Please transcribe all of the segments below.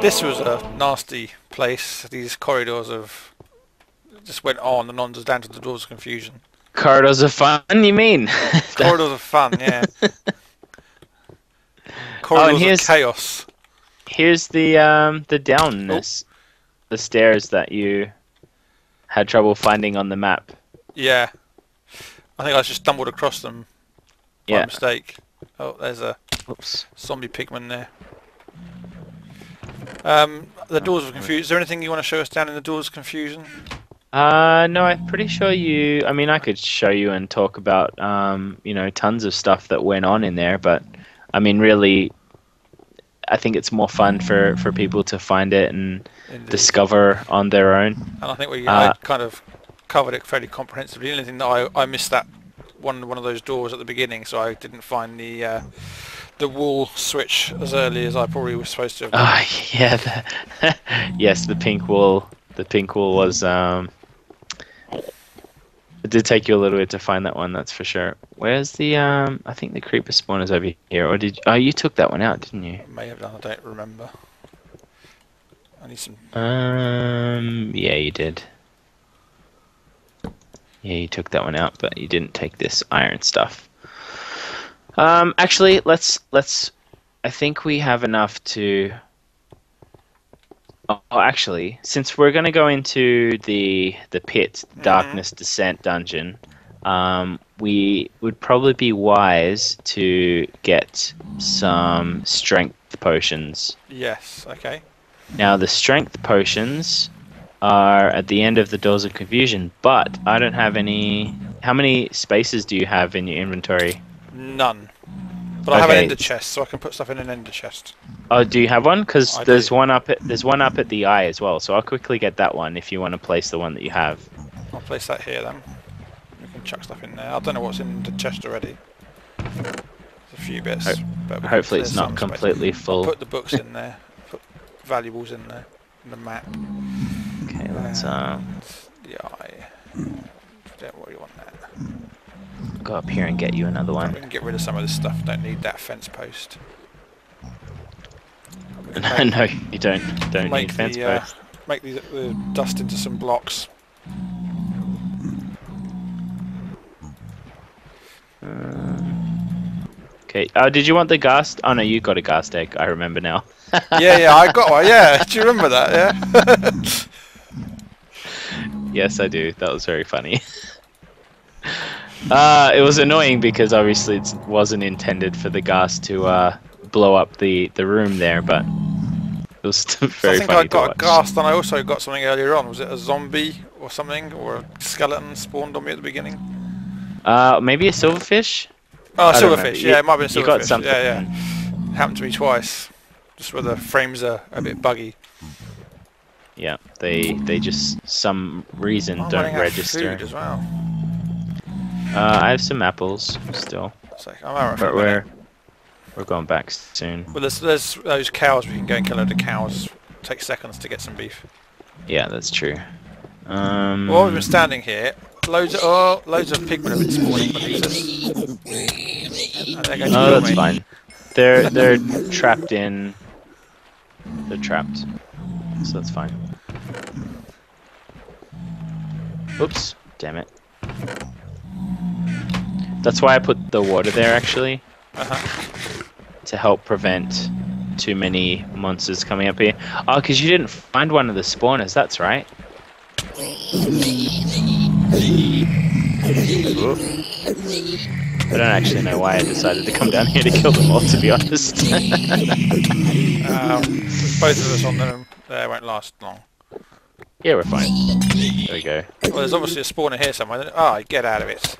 This was a nasty place. These corridors of just went on and on, just down to the doors of confusion. Corridors of fun, you mean? Corridors of fun, yeah. Corridors of here's- chaos. Here's the um the downness, the stairs that you had trouble finding on the map. Yeah. I think I just stumbled across them by Yeah. mistake. Oh, there's a Oops. zombie pigman there. Um, the doors of confusion. Is there anything you want to show us down in the doors of confusion? Uh, no, I'm pretty sure you. I mean, I could show you and talk about, um, you know, tons of stuff that went on in there, but I mean, really, I think it's more fun for for people to find it and Indeed. discover on their own. And I think we Uh, kind of covered it fairly comprehensively. The only thing that I, I missed that one one of those doors at the beginning, so I didn't find the uh, the wall switch as early as I probably was supposed to have. done. Ah, yeah. The, yes, the pink wall. The pink wall was. Um, it did take you a little bit to find that one. That's for sure. Where's the? Um, I think the creeper spawn is over here. Or did? Oh, you took that one out, didn't you? May have done. I don't remember. I need some. Um. Yeah, you did. Yeah, you took that one out, but you didn't take this iron stuff. Um. Actually, let's let's. I think we have enough to. Oh, actually, since we're gonna go into the the pit darkness descent dungeon, um, we would probably be wise to get some strength potions. Yes. Okay. Now, the strength potions are at the end of the Doors of Confusion, but I don't have any. How many spaces do you have in your inventory? None. But I have an Okay. ender chest, so I can put stuff in an ender chest. Oh, do you have one? Because I there's do. one up. At, there's one up at the eye as well. So I'll quickly get that one if you want to place the one that you have. I'll place that here then. We can chuck stuff in there. I don't know what's in the chest already. There's a few bits. Ho- but we can Hopefully, clear it's not some space. completely full. Put the books in there. Put valuables in there. The map. Okay, let's um, And the eye. Don't worry on that. Go up here and get you another We one. can get rid of some of this stuff. Don't need that fence post. No, no, you don't. Don't make need fence the, uh, make the, the dust into some blocks. Okay. Oh, did you want the ghast? Oh no, you got a ghast egg. I remember now. yeah, yeah, I got one. Yeah, do you remember that? Yeah. Yes, I do. That was very funny. Uh, it was annoying because obviously it wasn't intended for the ghast to uh, blow up the, the room there, but it was still So I think I got a ghast and I also got something earlier on. Was it a zombie or something? Or a skeleton spawned on me at the beginning? Uh, maybe a silverfish. Oh, silverfish. You- Yeah, it might have been you got something. Yeah, yeah. Happened to me twice. Just where the frames are a bit buggy. Yeah, they they just some reason I'm don't running out of register. food as well. Uh, I have some apples still, So I'm but we're we're going back soon. Well, there's, there's those cows we can go and kill a load of cows. Take seconds to get some beef. Yeah, that's true. Um, While we've been standing here, loads of oh, loads of pigmen have been spawning beneath us. And they're going to Oh, that's me. fine. They're they're trapped in. They're trapped, so that's fine. Oops! Damn it. That's why I put the water there actually Uh-huh. to help prevent too many monsters coming up here. Oh, because you didn't find one of the spawners. That's right. Oop. I don't actually know why I decided to come down here to kill them all, to be honest. Um, both of us on them, they won't last long. yeah, we're fine. There we go. Well, there's obviously a spawner here somewhere. Oh, get out of it.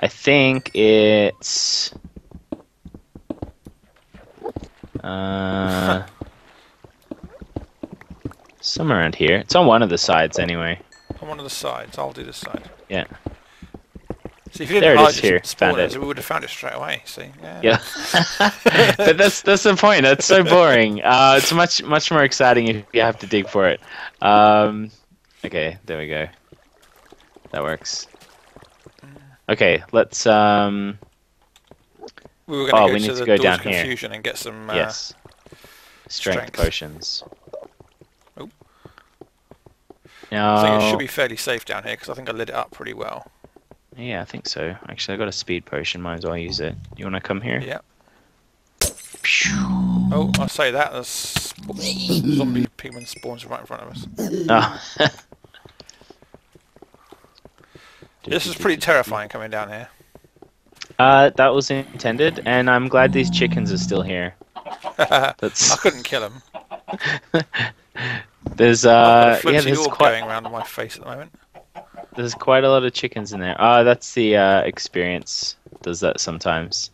I think it's. Uh, somewhere around here. It's on one of the sides anyway. On one of the sides. I'll do this side. Yeah. See, if you There didn't it hide here. Found spawners, it. we would have found it straight away. See? Yeah. Yeah. but that's that's the point. That's so boring. Uh, it's much much more exciting if you have to dig for it. Um, okay, there we go. That works. Okay, let's um. We were Oh, going we to need go to go Doors down of here. Confusion and get some uh, Yes. strength, Strength. potions. Oh. No. I think it should be fairly safe down here because I think I lit it up pretty well. Yeah, I think so. Actually, I got a speed potion. Might as well use it. You want to come here? Yeah. Phew. Oh, I say that sp- zombie pigman spawns right in front of us. Oh. This is pretty terrifying coming down here. Uh, that was intended, and I'm glad these chickens are still here. I couldn't kill them. there's uh a yeah there's quite going around my face at the moment. there's quite a lot of chickens in there. Ah, that's the uh, experience. Does that sometimes?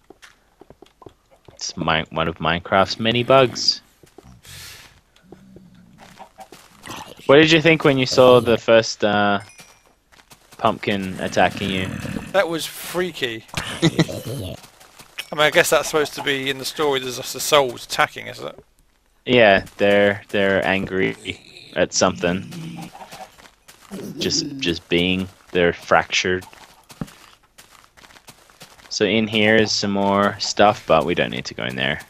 It's my, one of Minecraft's many bugs. What did you think when you saw the first uh, pumpkin attacking you? That was freaky. I mean, I guess that's supposed to be in the story. There's just the souls attacking, isn't it? Yeah, they're they're angry at something. Just just being they're fractured. So in here is some more stuff, but we don't need to go in there.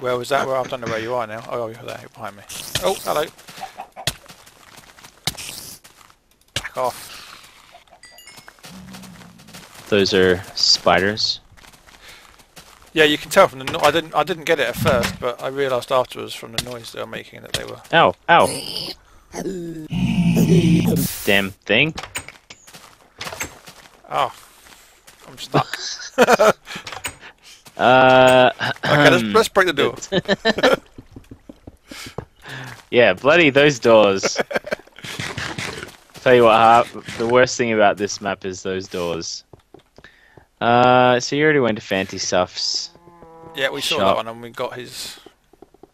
Where was that? Well, I don't know where you are now. Oh, you're there, behind me. Oh, hello. Back off. Those are spiders. Yeah, you can tell from the. No- I didn't. I didn't get it at first, but I realised afterwards from the noise they were making that they were. Ow, ow. Damn thing. Oh, I'm stuck. Uh, Okay, let's, let's break the door. yeah, bloody those doors. Tell you what, the worst thing about this map is those doors. Uh, so you already went to Fanty Stuffs. Yeah, we saw Shop. that one and we got his.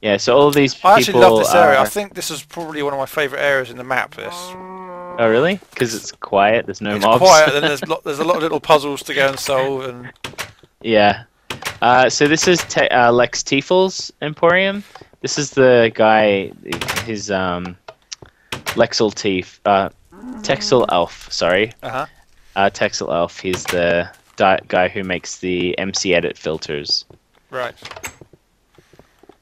Yeah, so all these people. I actually love this area. I think this is probably one of my favourite areas in the map. This. Oh, really? Because it's quiet. There's no It's mobs. quiet, and there's lo- there's a lot of little puzzles to go and solve, and Yeah. Uh, so this is Te- uh, Lex Tiefel's Emporium. This is the guy, his um, Lexel Tief, uh, Texel Elf. Sorry, uh huh. uh, Texel Elf. He's the guy who makes the MC Edit filters. Right.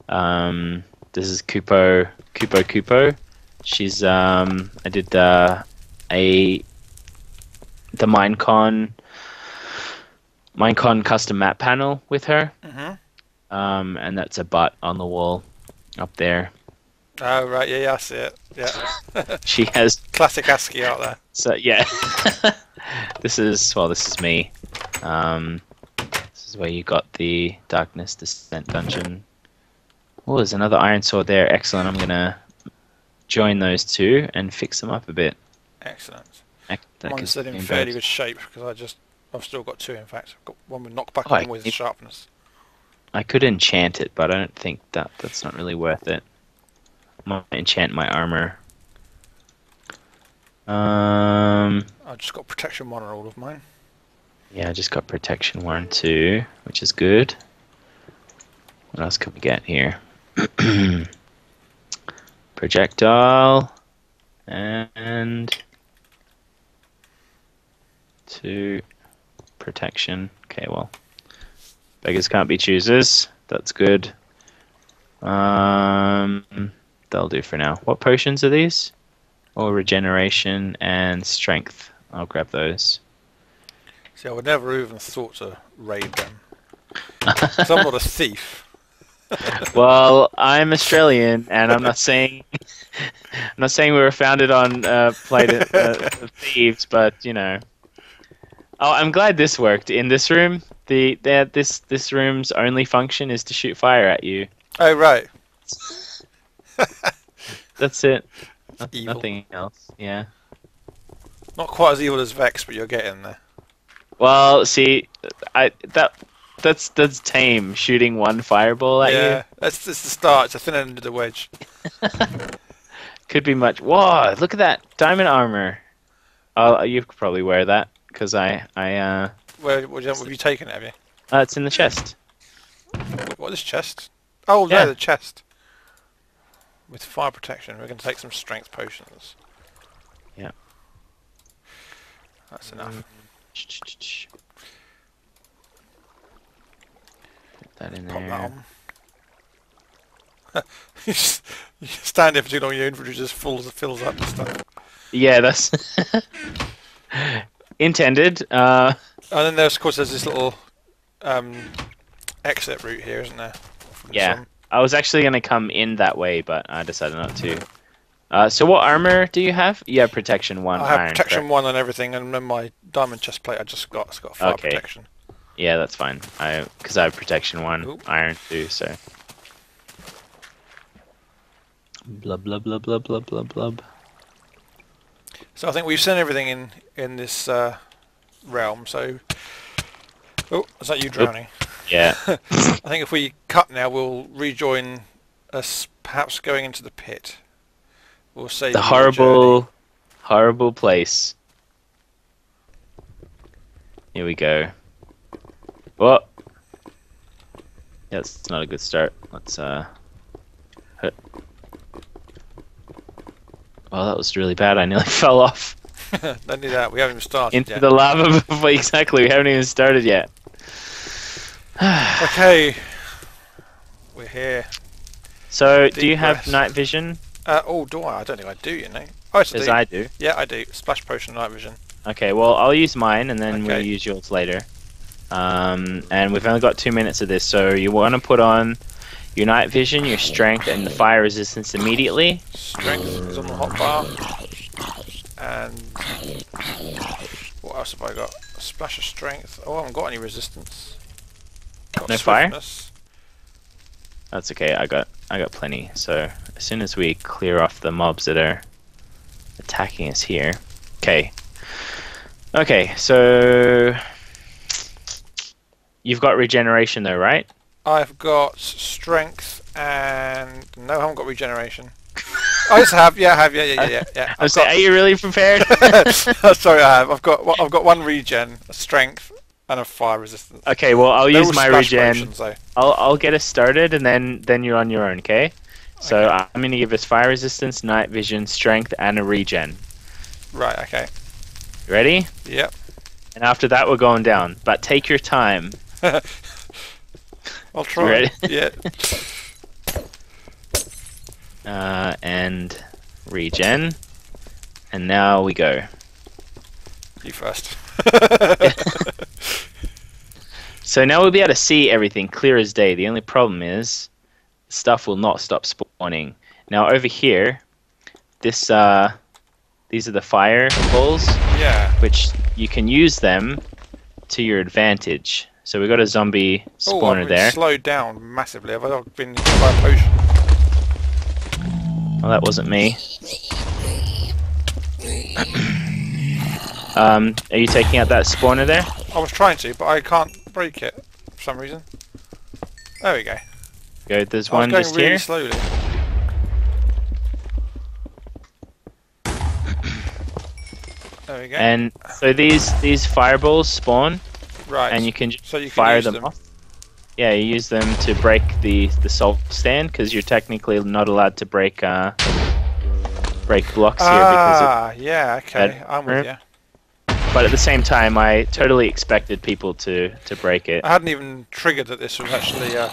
Um, this is Kupo, Kupo, Kupo. She's um, I did uh, a the Minecon Minecon custom map panel with her. Mhm. Um, and that's a butt on the wall up there. Oh right. Yeah, yeah. I see it. Yeah. She has Classic ASCII out there. so yeah. this is well, this is me. Um, this is where you got the Darkness Descent dungeon. Oh, there's another iron sword there. Excellent. I'm gonna join those two and fix them up a bit. Excellent. That Mine's still in fairly good shape because I just I've still got two. In fact, I've got one with knockback Oh, and one with I- sharpness. I could enchant it, but I don't think that that's not really worth it. I might enchant my armor. Um, I've just got protection one on all of mine. Yeah, I just got protection one, two, which is good. What else can we get here? Projectile and two protection. Okay, well, beggars can't be choosers. That's good. Um, they'll do for now. What potions are these? Or regeneration and strength. I'll grab those. See, I would never even thought to raid them. 'Cause I'm not a thief. well, I'm Australian, and I'm not saying I'm not saying we were founded on uh, plate of, uh, thieves, but you know. Oh, I'm glad this worked. In this room, the, the this this room's only function is to shoot fire at you. Oh right. That's it. No-. Nothing else. Yeah. Not quite as evil as Vex, but you're getting there. Well, see, I that that's that's tame. Shooting one fireball at yeah, you Yeah, that's just the start. It's a thin end of the wedge. could be much. Whoa! Look at that diamond armor. Oh, you could probably wear that because I I uh, Where what have you taken it? Have you? uh it's in the chest. What is this chest? Oh, Yeah. there, the chest. With fire protection, we're going to take some strength potions. Yeah. That's enough. Put that in Pop that there. you, just, you stand there for too long, your inventory just fills fills up and stuff. Yeah, that's intended. Uh, And then there's of course there's this little um, exit route here, isn't there? Yeah. some- I was actually gonna come in that way, but I decided not to. Uh, so what armor do you have? You have protection one. I have iron, protection correct? one on everything, and then my diamond chest plate I just got. It's got fire Okay. protection. Yeah, that's fine. I because I have protection one, Oop. iron two, so. Blub blub blub blub blub blub blub. So I think we've seen everything in in this uh, realm. So, oh, is that you drowning? Yeah. I think if we cut now, we'll rejoin us, perhaps going into the pit. We'll save the horrible, horrible place. Here we go. What? Yeah, it's not a good start. Let's uh. hit. Oh, that was really bad. I nearly fell off journey. Don't do that. We haven't even started into yet. the lava. before- exactly, we haven't even started yet. Okay, we're here. So, Deep do you have night vision? Uh, oh, do I? I don't think I do. You know. Oh, yes, I do. I do. Yeah, I do. Splash potion, night vision. Okay, well, I'll use mine and then Okay. we'll use yours later. Um, and we've only got two minutes of this, so you want to put on your night vision, your strength, and the fire resistance immediately. Strength is on the hot bar. And what else have I got? A splash of strength. Oh, I haven't got any resistance. Got No fire? That's okay. I got I got plenty. So as soon as we clear off the mobs that are attacking us here, okay. Okay, so you've got regeneration though, right? I've got strength and no, I haven't got regeneration. I just have. Yeah, I have. Yeah, yeah, yeah, yeah. yeah. I was I've saying, are you really prepared? got, sorry, I have. I've got. I've got one regen, a strength, and a fire resistance. okay, well I'll They're use my regen. though. I'll I'll get us started and then then you're on your own, okay? So Okay. I'm gonna give us fire resistance, night vision, strength, and a regen. Right. Okay. Ready? Yep. And after that we're going down. But take your time. I'll try. ready? Yeah. Uh, and regen. And now we go. You first. So now we'll be able to see everything clear as day. The only problem is stuff will not stop spawning. Now over here, this uh, these are the fire balls. yeah. which you can use them to your advantage. So we got a zombie Oh, spawner been there. slowed down massively. Have I been hit by a potion? Well, that wasn't me. um, are you taking out that spawner there? I was trying to, but I can't break it for some reason. There we go. Go. There's I was one going just really here. slowly. There we go. And so these these fireballs spawn, right. and you can just so you can fire them, them. off. Yeah, you use them to break the the soul sand because you're technically not allowed to break uh break blocks here Ah, yeah, okay. I'm with hurt. you. But at the same time, I totally expected people to to break it. I hadn't even triggered that this was actually a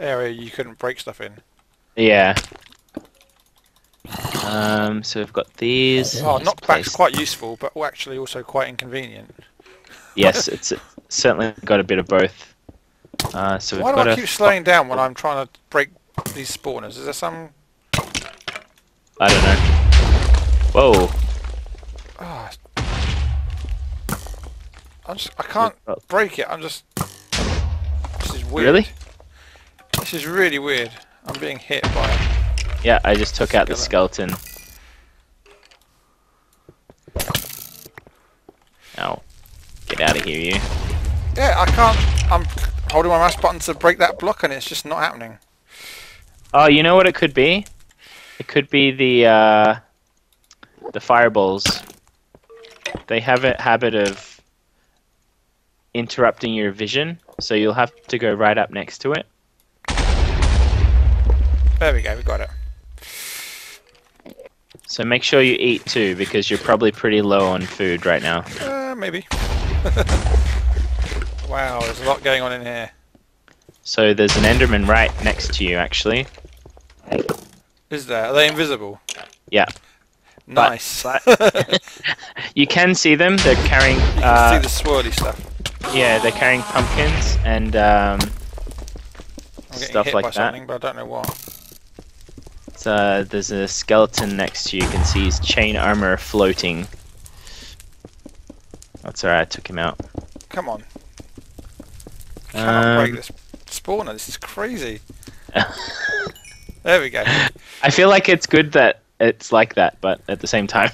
area you couldn't break stuff in. Yeah. Um. So we've got these. Oh, knockback's quite useful, but actually also quite inconvenient. Yes, it's certainly got a bit of both. Uh, so we've Why do I keep slowing down when I'm trying to break these spawners? Is there some... I don't know. Whoa. ah, I'm just, I can't break it. I'm just... This is weird. Really? This is really weird. I'm being hit by it. Yeah, I just took out the skeleton. Ow. Get out of here, you. Yeah, I can't... I'm holding my mouse button to break that block and it's just not happening. Oh, you know what it could be? It could be the uh, the fireballs. They have a habit of interrupting your vision, so you'll have to go right up next to it. There we go, we got it. So make sure you eat too, because you're probably pretty low on food right now. Uh, maybe. wow, there's a lot going on in here. So there's an Enderman right next to you, actually. Is there? Are they invisible? Yeah. Nice. but- You can see them. They're carrying. you can Uh, see the swirly stuff. yeah, they're carrying pumpkins and um, stuff hit like by that. something, but I don't know what. Uh, there's a skeleton next to you. You can see his chain armor floating. That's alright. I took him out. Come on. I cannot break Um, this spawner. This is crazy. there we go. I feel like it's good that it's like that, but at the same time.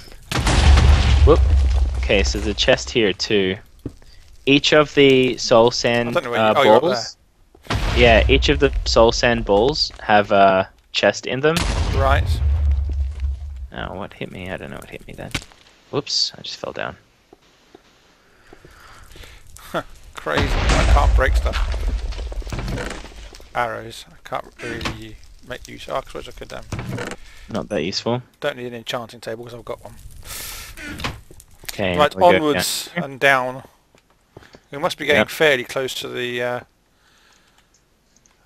Whoop. Okay, so there's a chest here too. Each of the soul sand don't know where uh, you- oh, balls. Yeah, each of the soul sand balls have a chest in them. Right. Oh, what hit me? I don't know what hit me then. Whoops, I just fell down. Crazy. I can't break stuff. Arrows. I can't really make use. I suppose I could. Um, Not that useful. don't need an enchanting table because I've got one. Okay. right, we're good, yeah. onwards and down. We must be getting Yep. fairly close to the uh,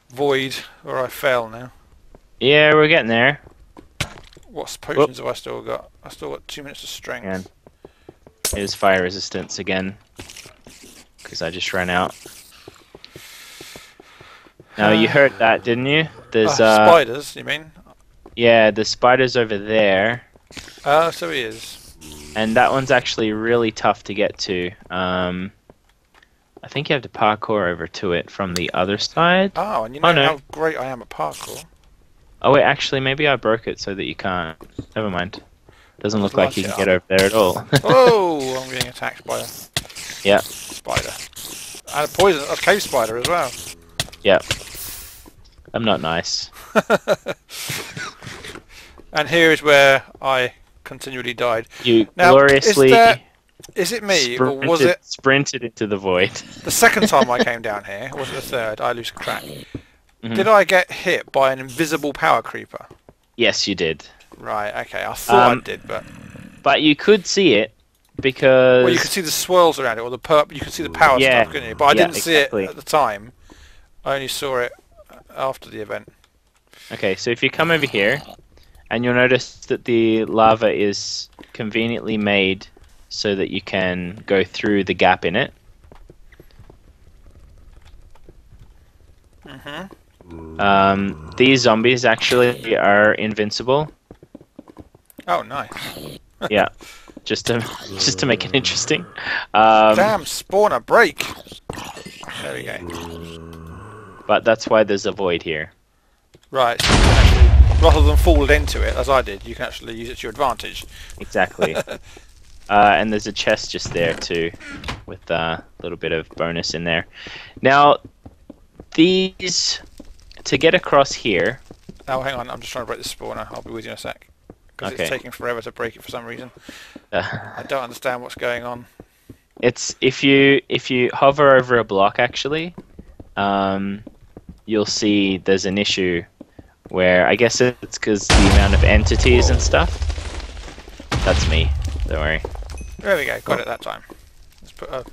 void where I fell now. Yeah, we're getting there. What potions have I still got? I still got two minutes of strength. And here's fire resistance again. Because I just ran out. Now you heard that, didn't you? There's Ah, uh, spiders, you mean? yeah, the spiders over there, Oh, so he is. and that one's actually really tough to get to. Um, I think you have to parkour over to it from the other side. Oh, and you know Oh, no. how great I am at parkour. Oh wait, actually, maybe I broke it so that you can't. Never mind. Doesn't look like you can up. get over there at all. oh, I'm getting attacked by a Yeah. spider. And a poison, a cave spider as well. Yeah. I'm not nice. and here is where I continually died. You Now, is gloriously there- Is it me, or was it sprinted into the void. the second time I came down here? Or was it the third? I lose track. Mhm. Did I get hit by an invisible power creeper? Yes, you did. Right, okay. I thought Um, I did, but But you could see it because well, you could see the swirls around it, or the perp. You could see the power Yeah, stuff, couldn't you? But I yeah, didn't exactly. see it at the time. I only saw it after the event. Okay, so if you come over here, and you'll notice that the lava is conveniently made so that you can go through the gap in it. hmm Um, these zombies actually are invincible. Oh, nice. Yeah, just to just to make it interesting. Um, Damn, spawner, break! There we go. but that's why there's a void here. Right, so you can actually, rather than fall into it, as I did, you can actually use it to your advantage. Exactly. uh, and there's a chest just there too, with a little bit of bonus in there. Now, these to get across here. Oh, hang on, I'm just trying to break the spawner. I'll be with you in a sec. Because Okay. it's taking forever to break it for some reason. Uh, I don't understand what's going on. It's if you if you hover over a block actually, um, you'll see there's an issue where I guess it's because the amount of entities and stuff. That's me. Don't worry. There we go, got it that time. Let's put a...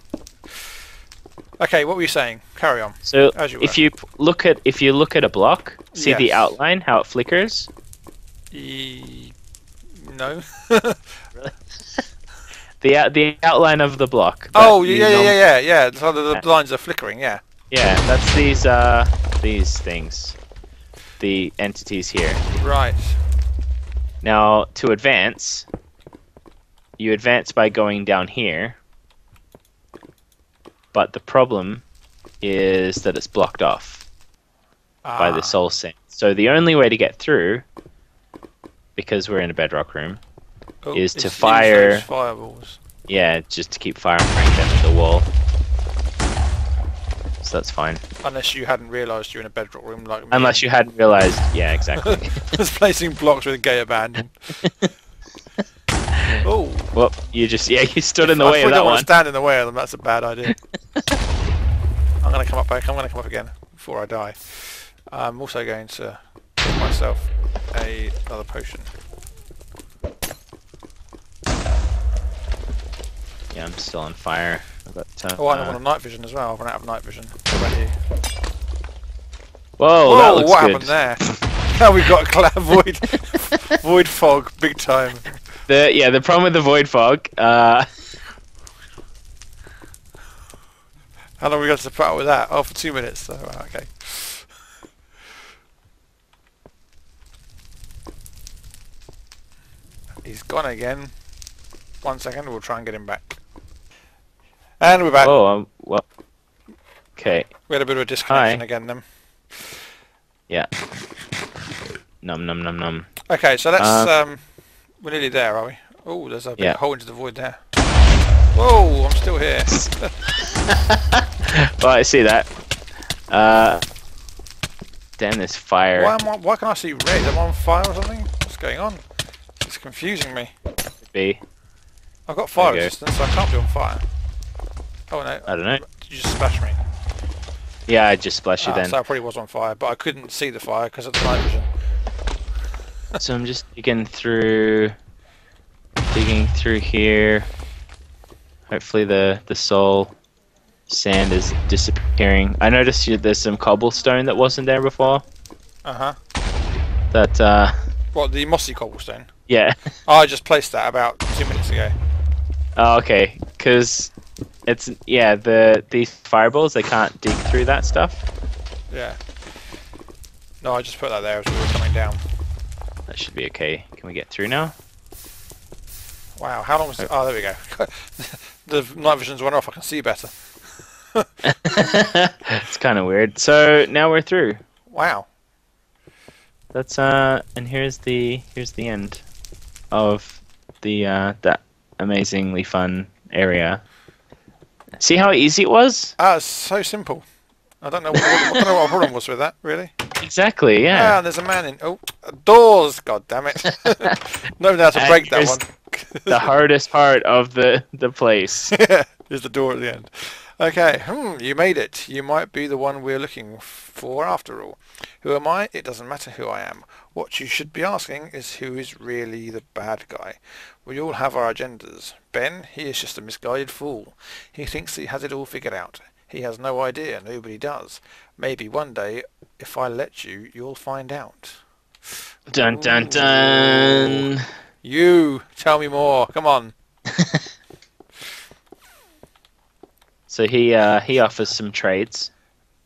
Okay, what were you saying? Carry on. So you if you look at if you look at a block, see the outline how it flickers. E... No. The out the outline of the block. oh, yeah, yeah, yeah, yeah, yeah. So the, the lines are flickering, yeah. Yeah, that's these uh these things. The entities here. Right. Now, to advance, you advance by going down here. But the problem is that it's blocked off by Ah. the soul sand. So the only way to get through, because we're in a bedrock room, Oh, is to fire- fireballs. yeah, just to keep firing them at the wall. So that's fine. Unless you hadn't realised you're in a bedrock room like me. Unless you hadn't realized, yeah, exactly. Just placing blocks with a gay abandon. well, you just yeah, you stood in the I way of that don't want one. to stand in the way of them. That's a bad idea. I'm gonna come up back. I'm gonna come up again before I die. I'm also going to give myself a another potion. Yeah, I'm still on fire. But, uh, Oh, I want a night vision as well. I've run out of night vision. You? Whoa, Whoa, that looks what good. happened there? now we've got cloud void, void fog, big time. The yeah, the problem with the void fog. Uh, How long we got to put up with that? Oh, for two minutes. So, uh, okay. He's gone again. One second, we'll try and get him back. And we're back. oh, um, well. Okay. We had a bit of a disconnection Hi. again then. Yeah. Num num num num. Okay, so let's. Um, Um, we're nearly there, are we? Oh, there's a big Yeah. hole into the void there. Whoa, I'm still here. Well, I see that. Uh. Damn this fire. why, am I, why can I see red? Am I on fire or something? What's going on? It's confusing me. Be. I've got fire go. resistance, so I can't be on fire. Oh no, I don't know. did you just splash me? Yeah, I just splashed you Ah, then. so I probably was on fire, but I couldn't see the fire because of the night vision. So I'm just digging through, digging through here. Hopefully the the soul sand is disappearing. I noticed you, there's some cobblestone that wasn't there before. Uh-huh. That uh, What, the mossy cobblestone? yeah. Oh, I just placed that about two minutes ago. Oh, okay. Cause it's yeah the these fireballs they can't dig through that stuff. Yeah. No, I just put that there as we were coming down. That should be okay. Can we get through now? Wow, how long was it? Oh, there we go. the night vision's went off, I can see better. it's kind of weird. So now we're through. Wow. That's uh, and here's the here's the end of the uh that amazingly fun area. See how easy it was? Ah, it's so simple. I don't know what, I don't know what the problem was with that, really. Exactly, Ah, yeah. and there's a man in. Oh, doors! God damn it! Knows how to break that one. the hardest part of the the place. There's the door at the end. Okay, hmm, you made it. You might be the one we're looking for after all. Who am I? It doesn't matter who I am. What you should be asking is who is really the bad guy. We all have our agendas. Ben, he is just a misguided fool. He thinks he has it all figured out. He has no idea. Nobody does. Maybe one day, if I let you, you'll find out. Dun dun dun. You, tell me more. Come on. So he uh he offers some trades.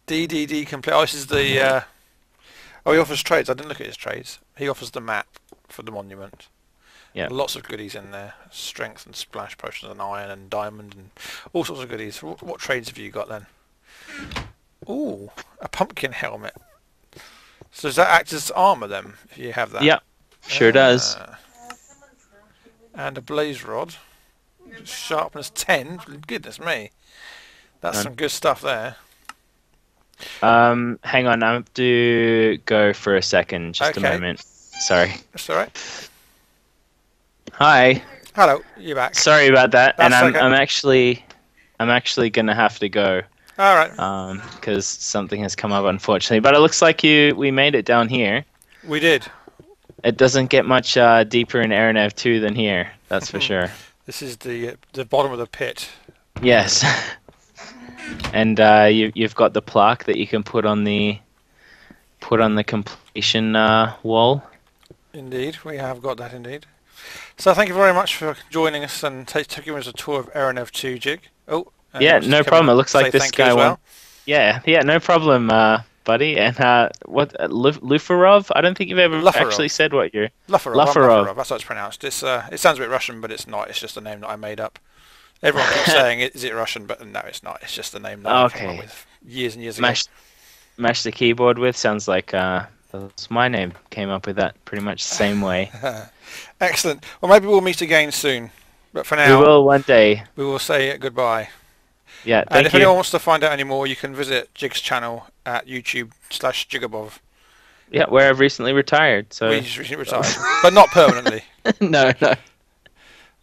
DDD complete. Oh, this is the. Uh... Oh, he offers trades. I didn't look at his trades. He offers the map for the monument. Yeah. Lots of goodies in there. Strength and splash potions and iron and diamond and all sorts of goodies. What, what trades have you got then? Ooh, a pumpkin helmet. So does that act as armor then? If you have that. Yeah, sure does. Ah. And a blaze rod. Sharpness 10. Goodness me. That's some good stuff there. Um, hang on, I have to go for a second. Just Okay. a moment. Sorry. That's alright. Hi. Hello, you're back. Sorry about that. and I'm okay. I'm actually I'm actually gonna have to go Alright. um because something has come up unfortunately. But it looks like you we made it down here. We did. It doesn't get much uh, deeper in Eronev 2 than here. That's Hmm. for sure. This is the uh, the bottom of the pit. Yes. and uh, you you've got the plaque that you can put on the put on the completion uh, wall. Indeed, we have got that indeed. So thank you very much for joining us and ta taking us a tour of Eronev 2 Jig. Oh, Yeah, no problem. It looks like this guy as won- well. Yeah, yeah, no problem, uh, buddy. And uh, what uh, Lufferov? I don't think you've ever Lufferov. actually said what you're. Lufferov, Lufferov. Lufferov, that's how it's pronounced. It's, uh, it sounds a bit Russian, but it's not. It's just a name that I made up. Everyone keeps saying, is it Russian? But no, it's not. It's just a name that I came up Okay. with years and years ago. Mash, mash the keyboard with sounds like uh, that's my name. Came up with that pretty much the same way. Excellent. Well, maybe we'll meet again soon. But for now, we will one day. we will say goodbye. Yeah, And if you. anyone wants to find out any more, you can visit Jig's channel at YouTube slash Jigarbov. Yeah, where I've recently retired. So We just recently retired, but not permanently. no, no.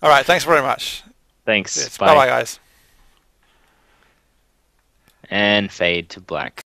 All right, thanks very much. Thanks. Bye bye, guys. And fade to black.